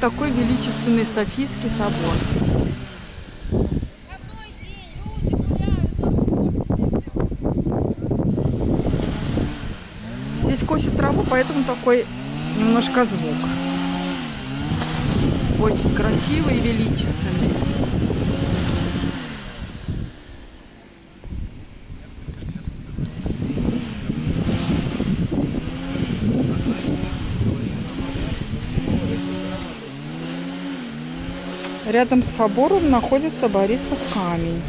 такой величественный Софийский собор. Здесь косят траву, поэтому такой немножко звук. Очень красивый и величественный. Рядом с собором находится Борисов камень.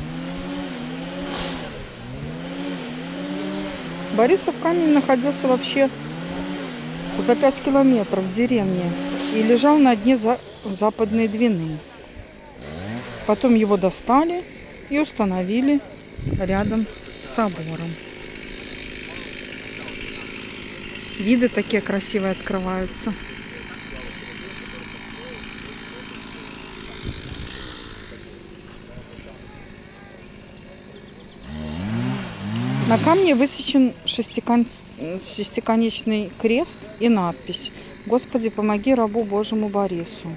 Борисов камень находился вообще за 5 километров в деревне и лежал на дне за... западной Двины. Потом его достали и установили рядом с собором. Виды такие красивые открываются. На камне высечен шестикон... шестиконечный крест и надпись «Господи, помоги рабу Божьему Борису».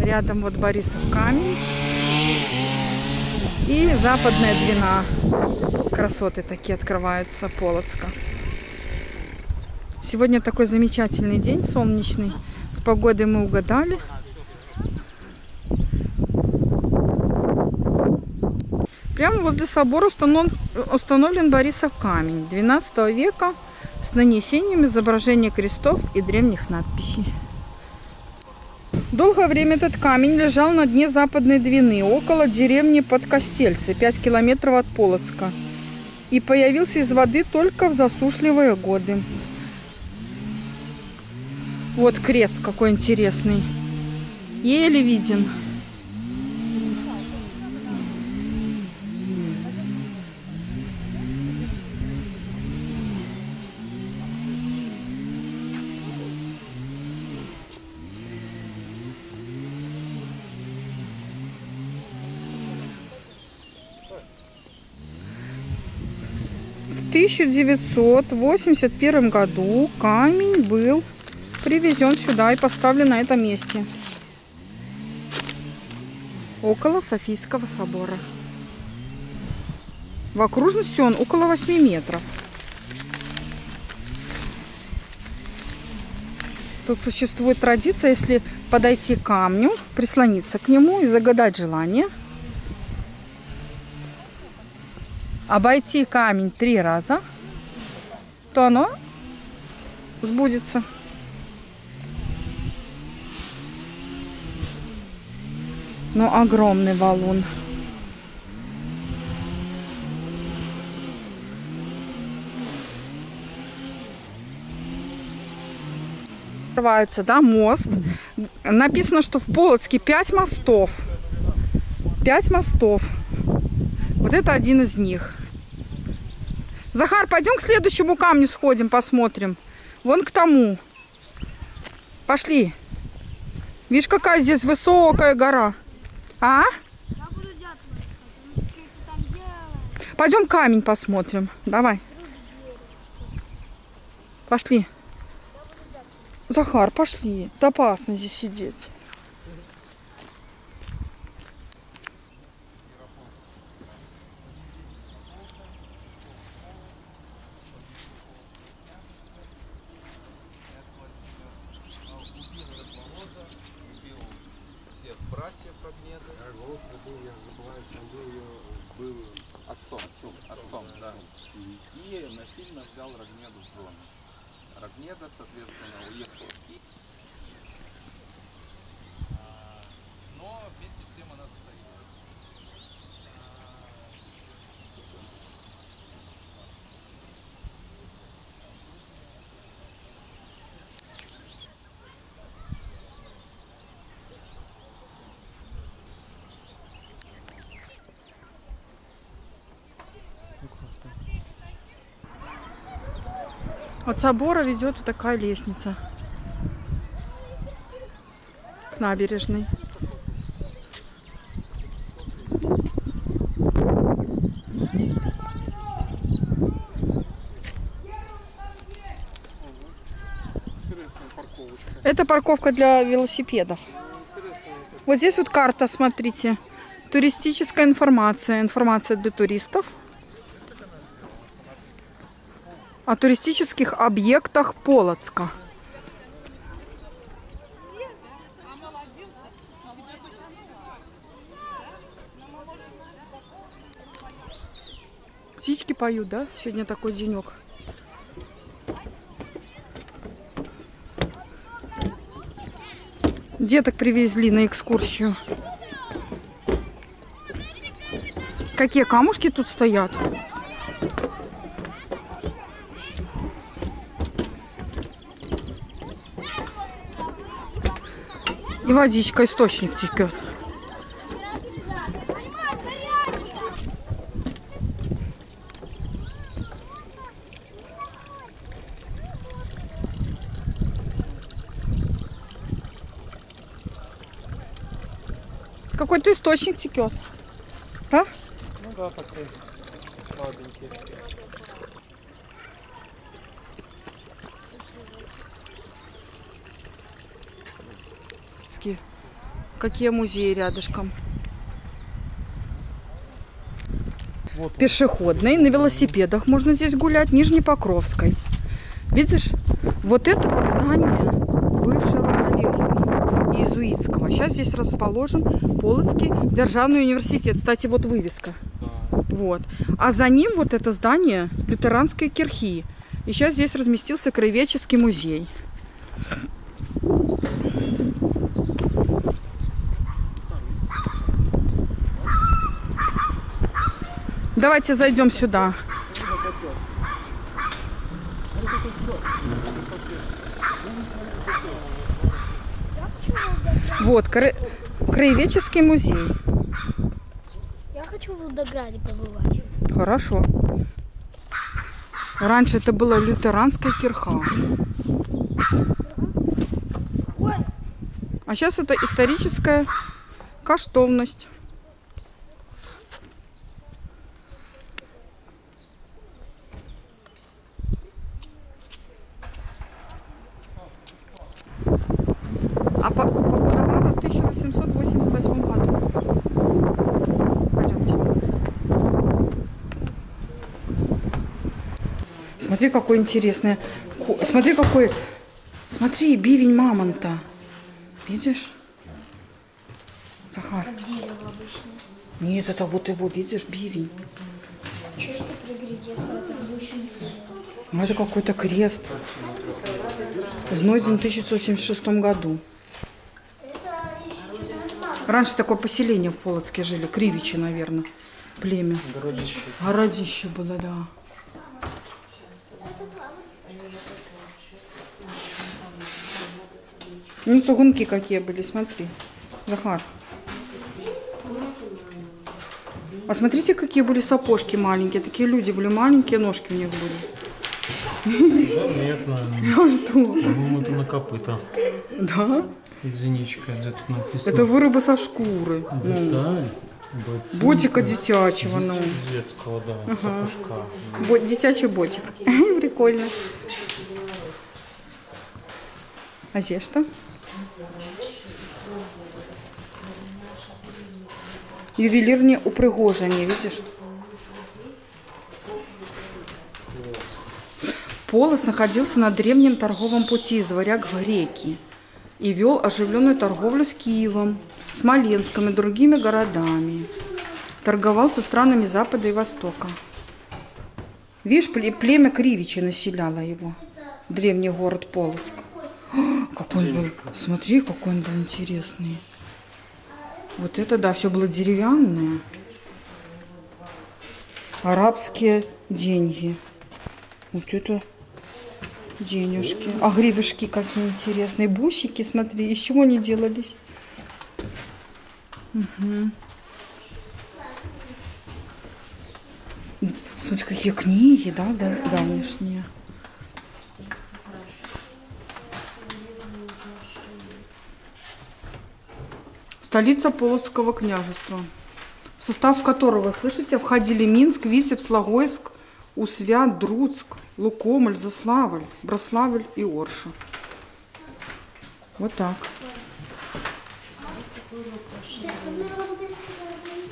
Рядом вот Борисов камень и западная Двина. Красоты такие открываются, Полоцка. Сегодня такой замечательный день, солнечный. С погодой мы угадали. Прямо возле собора установлен, Борисов камень 12 века с нанесением изображения крестов и древних надписей. Долгое время этот камень лежал на дне западной Двины, около деревни Подкостельцы, 5 километров от Полоцка. И появился из воды только в засушливые годы. Вот крест какой интересный. Еле виден. В 1981 году камень был привезен сюда и поставлен на этом месте. Около Софийского собора. В окружности он около 8 метров. Тут существует традиция, если подойти к камню, прислониться к нему и загадать желание. Обойти камень три раза, то оно сбудется. Ну, огромный валун. Открывается, да, мост. Написано, что в Полоцке 5 мостов. 5 мостов. Вот это один из них. Захар, пойдем к следующему камню сходим, посмотрим. Вон к тому. Пошли. Видишь, какая здесь высокая гора. А? Пойдем камень посмотрим. Давай. Пошли. Захар, пошли. Это опасно здесь сидеть. Я забываю, что он был, ее- был Отцом, отцом, да. И насильно взял Рогнеду в жены. Рогнеда, соответственно, уехала в. А, Но вместе с тем она От собора везет вот такая лестница к набережной. Это парковка для велосипедов. Вот здесь вот карта, смотрите. Туристическая информация. Информация для туристов. О туристических объектах Полоцка. Птички поют, да? Сегодня такой денек. Деток привезли на экскурсию. Какие камушки тут стоят? И водичка, источник текет. Какой-то источник текет. Да? Ну да, такой слабенький. Ски. Какие музеи рядышком? Вот. Пешеходный, на велосипедах можно здесь гулять, Нижнепокровской. Видишь, вот это вот здание бывшего коллегиума иезуитского. Сейчас здесь расположен Полоцкий державный университет. Кстати, вот вывеска. Вот. А за ним вот это здание лютеранской кирхи. И сейчас здесь разместился краеведческий музей. Давайте зайдем сюда. Вот, кра- краеведческий музей. Я хочу в Волгограде побывать. Хорошо. Раньше это была лютеранская кирха. А сейчас это историческая каштовность. А по- побудована в 1888 году. Пойдемте. Смотри, какой интересный. Смотри, какой. Смотри, бивень мамонта. Видишь? Захар. как дерево обычное. Нет, это вот его, видишь, бивень. Если приглядеться, это очень Ну, это какой-то крест. Знойден в 1976 году. Раньше такое поселение в Полоцке жили. Кривичи, наверное. Племя. Городище. Городище было, да. Ну, цугунки какие были, смотри. Захар. А смотрите, какие были сапожки маленькие. Такие люди были, маленькие ножки у них были. Заметно. А что? По-моему, это на копыта. Да? Единичка, где тут написано. Это вироби со шкури. Деталь. ботинка. ботика дитячого, ну. Детского, да, сапожка. Бо- Дитячий ботик. Прикольно. А здесь что? Ювелирные упригожения, видишь? Полос находился на древнем торговом пути из варяг в греки и вел оживленную торговлю с Киевом, Смоленском и другими городами. Торговал со странами Запада и Востока. Видишь, пле- племя Кривичи населяло его. Древний город Полоцк. О, Какой он был, смотри, какой он был интересный. Вот это да, все было деревянное. Арабские деньги. Вот это денежки. А гребешки какие интересные. Бусики, смотри, из чего они делались? Мгм. Смотри, какие книги, да, да, давнишние. Столица Полоцкого княжества, в состав которого, слышите, входили Минск, Витебск, Логойск, Усвят, Друцк, Лукомль, Заславль, Брославль и Орша. Вот так.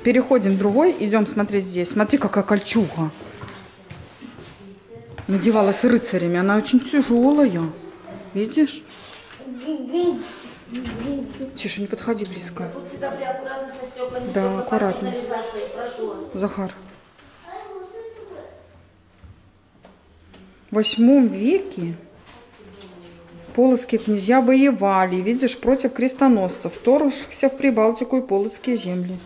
Переходим в другой, идем смотреть здесь. Смотри, какая кольчуга. Надевалась рыцарями. Она очень тяжелая. Видишь? Тише, не подходи близко. Да, аккуратно. Захар. Восьмом веке полоцкие князья воевали, видишь, против крестоносцев, вторгшихся в Прибалтику и полоцкие земли.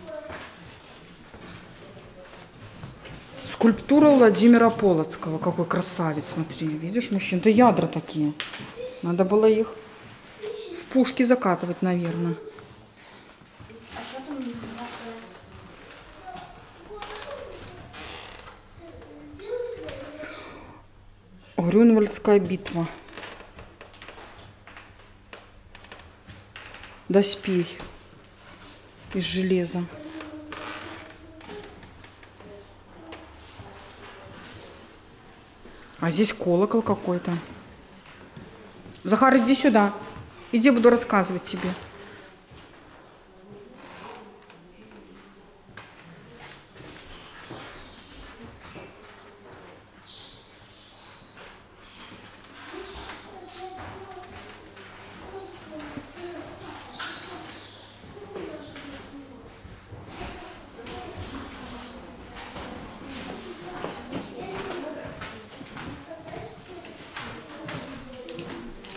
Скульптура Владимира Полоцкого. Какой красавец, смотри. Видишь, мужчин? Да ядра такие. Надо было их в пушки закатывать, наверное. Грюнвальдская битва. Доспей из железа. А здесь колокол какой-то. Захар, иди сюда. Иди, буду рассказывать тебе.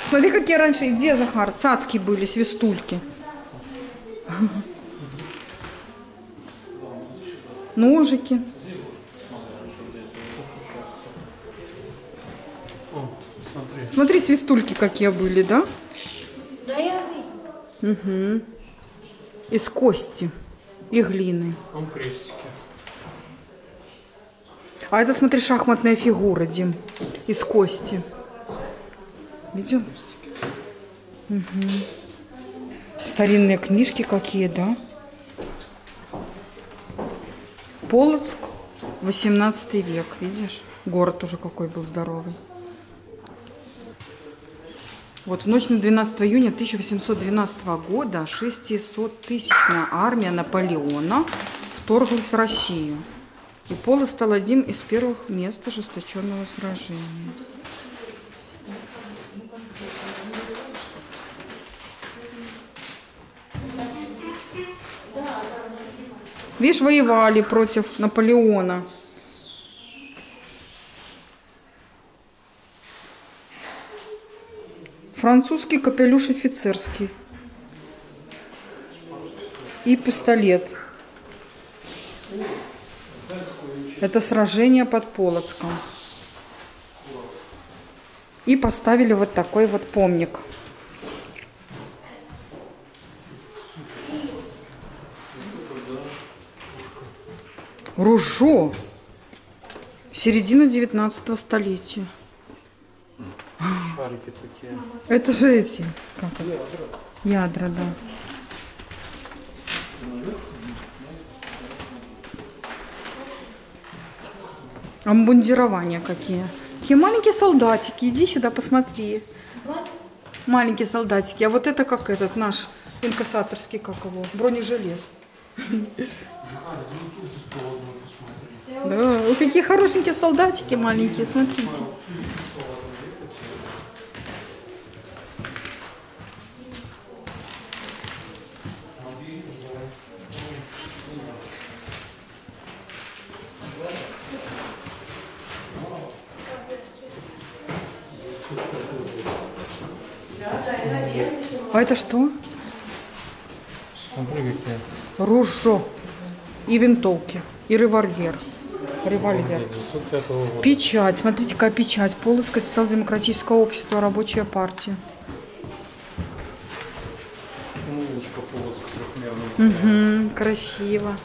Смотри, какие раньше, где, Захар, цацки были, свистульки. Ножики. Смотри. Свистульки какие были, да? Да я. Угу. Из кости и глины. Там крестики. А это, смотри, шахматная фигура, Дим, из кости. Видел? Мгм. Старинные книжки какие, да? Полоцк, 18 век, видишь? Город уже какой был здоровый. Вот в ночь на 12 июня 1812 года 600-тысячная армия Наполеона вторглась в Россию. И Полоцк стал одним из первых мест ожесточенного сражения. Видишь, воевали против Наполеона. Французский капелюш офицерский. И пистолет. Это сражение под Полоцком. И поставили вот такой вот помник. Ружо. Середина 19 столетия. Шарики такие. Это же эти. Как это? Ядра, да. Амбундирования какие. Какие маленькие солдатики. Иди сюда, посмотри. Маленькие солдатики. А вот это как этот наш инкассаторский, как его, бронежилет. Да, ой, какие хорошенькие солдатики маленькие, смотрите. А это что? Ружо. И винтовки. И револьвер. Револьвер. 905 года. Печать. Смотрите, какая печать. Полоцкое социал-демократическое общество, рабочая партия. Полоска. Угу, красиво.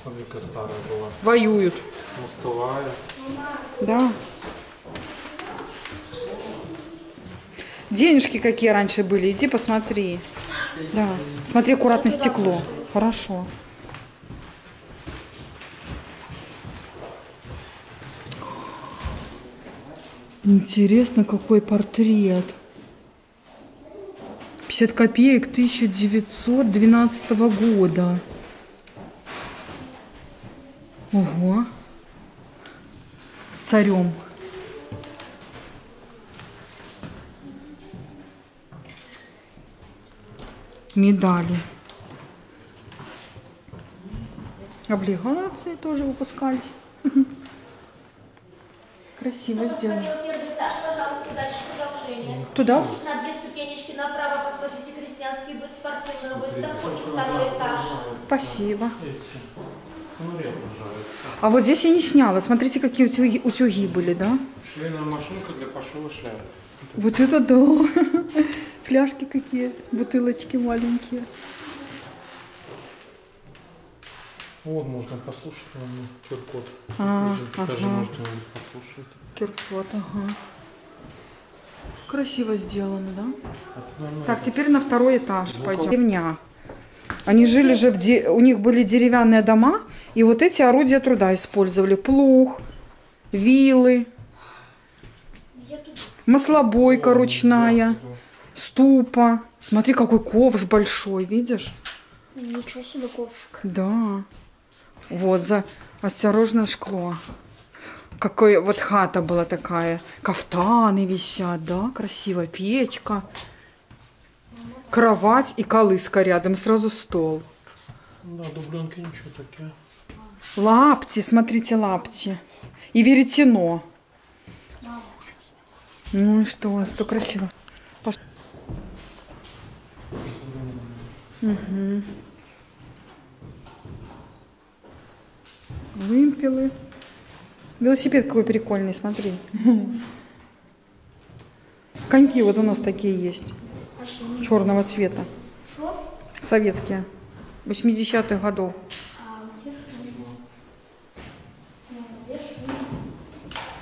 Смотри, какая старая была. Воюют. Мостовая. Да. Денежки какие раньше были. Иди посмотри. Да. Смотри, аккуратно стекло. Хорошо. Интересно, какой портрет. 50 копеек 1912 года. Ого. С царем. Медали. Облигации тоже выпускались. Красиво сделано. Туда? На две ступенечки направо посмотрите крестьянский быт, спортивную выставку и второй этаж. Спасибо. Ну. А вот здесь я не сняла. Смотрите, какие утюги, утюги были, да? Швейная машинка для пошива шляпы. Вот это да. Фляжки какие, бутылочки маленькие. Вот можно послушать Киркот. А, Покажи, ага. может, кто-нибудь послушает. Киркот, ага. Красиво сделано, да? Это, наверное, Так, теперь на второй этаж пойдем. Деревня. Они жили же, в де- у них были деревянные дома, и вот эти орудия труда использовали. Плуг, вилы, маслобойка ручная, ступа. Смотри, какой ковш большой, видишь? Ничего себе ковшик. Да. Вот за осторожно шкло. Какой вот хата была такая. Кафтаны висят, да? Красиво. Печка. Кровать и колыска рядом. Сразу стол. Да, дубленки ничего такие. Лапти, смотрите, лапти. И веретено. Ну и что, что красиво. Пош- Мгм. Вымпелы. Велосипед какой прикольный, смотри. Коньки вот у нас такие есть. Черного цвета. Советские. 80-х годов. А? Ну?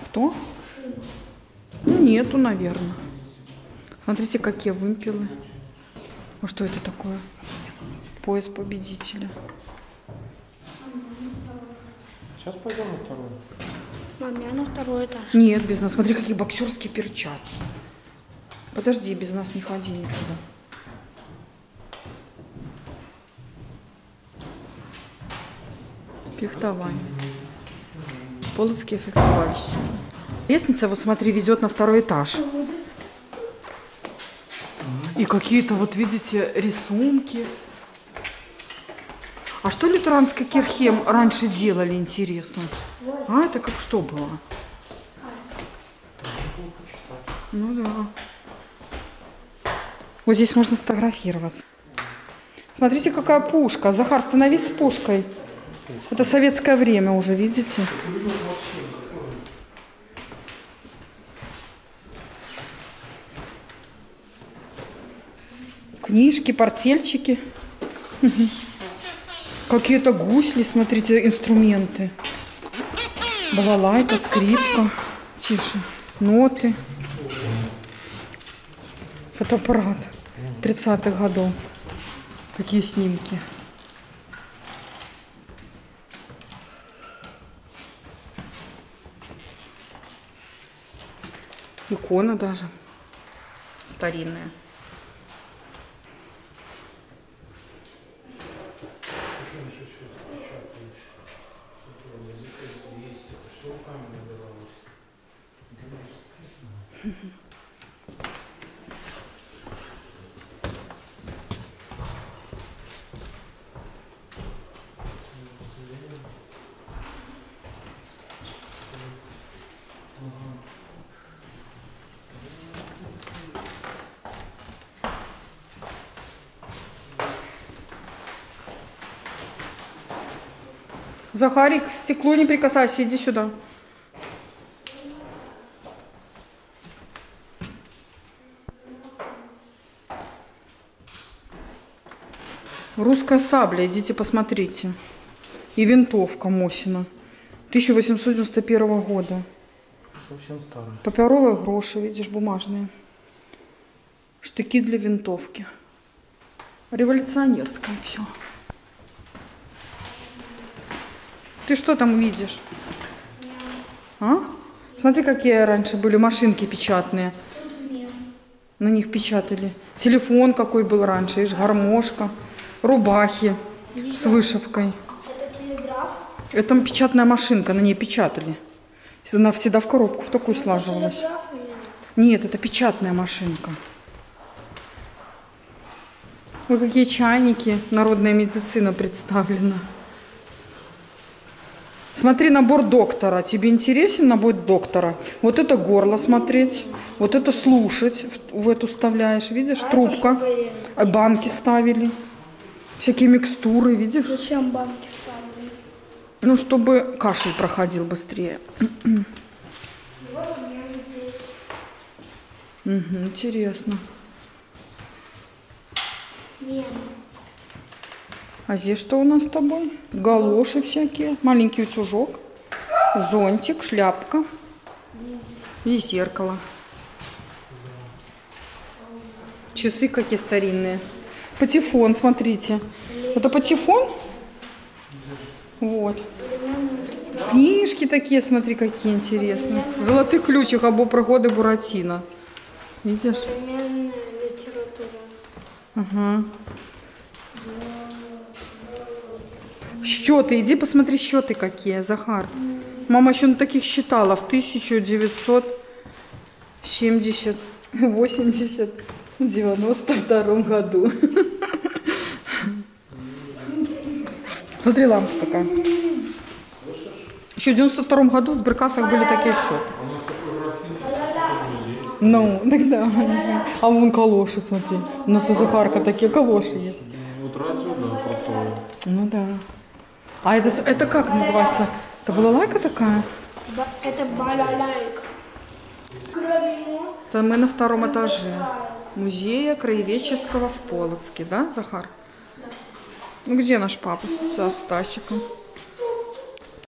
Кто? Ну, нету, наверное. Смотрите, какие вымпелы. А что это такое? Пояс победителя. Сейчас пойдем на второй. Мам, я на второй этаж. Нет, без нас. Смотри, какие боксерские перчатки. Подожди, без нас не ходи никуда. Фехтование. Полоцкие фехтовальщики. Лестница, вот смотри, ведет на второй этаж. И какие-то, вот видите, рисунки. А что лютеранской кирхе раньше делали, интересно? А, это как что было? Ну да. Вот здесь можно сфотографироваться. Смотрите, какая пушка. Захар, становись с пушкой. Это советское время уже, видите? Книжки, портфельчики. Какие-то гусли, смотрите, инструменты. Балалайка, скрипка. Тише. Ноты. Фотоаппарат 30-х годов. Какие снимки. Икона даже. Старинная. Захарик, к стеклу не прикасайся, иди сюда. Русская сабля, идите посмотрите. И винтовка Мосина. 1891 года. Совсем старый. Паперовые гроши, видишь, бумажные. Штыки для винтовки. Революционерское все. Ты что там видишь? А? Смотри, какие раньше были машинки печатные. На них печатали. Телефон какой был раньше, ишь, гармошка, рубахи с вышивкой. Это телеграф. Это печатная машинка, на ней печатали. Она всегда в коробку в такую слаживалась. Нет? Это печатная машинка. Ой, какие чайники. Народная медицина представлена. Смотри набор доктора. Тебе интересен набор доктора? Вот это горло смотреть. Вот это слушать. В эту вставляешь. Видишь? А Трубка. А банки ставили. Всякие микстуры, видишь? Зачем банки ставили? Ну, чтобы кашель проходил быстрее. Вот. Мгм, интересно. Вены. А здесь что у нас с тобой? Галоши всякие, маленький утюжок, зонтик, шляпка и зеркало. Часы какие старинные. Патефон, смотрите. Это патефон? Вот. Книжки такие, смотри, какие интересные. Золотый ключик об проходы Буратино. Видишь? Современная литература. Ага. Счеты, иди посмотри счеты какие, Захар. Мама еще на таких считала в 1970, 80, 92 году. Смотри, лампа какая. Еще в 92 году в сберкассах были такие счеты. Ну, тогда. А вон калоши, смотри. У нас у Захарка такие калоши есть. Вот радио, да, крутое. Ну да. А это, это как называется? Это балалайка такая? Ба- Это балалайка. Гравимот. Это мы на втором этаже музея краеведческого в Полоцке, да, Захар? Ну где наш папа со Стасиком?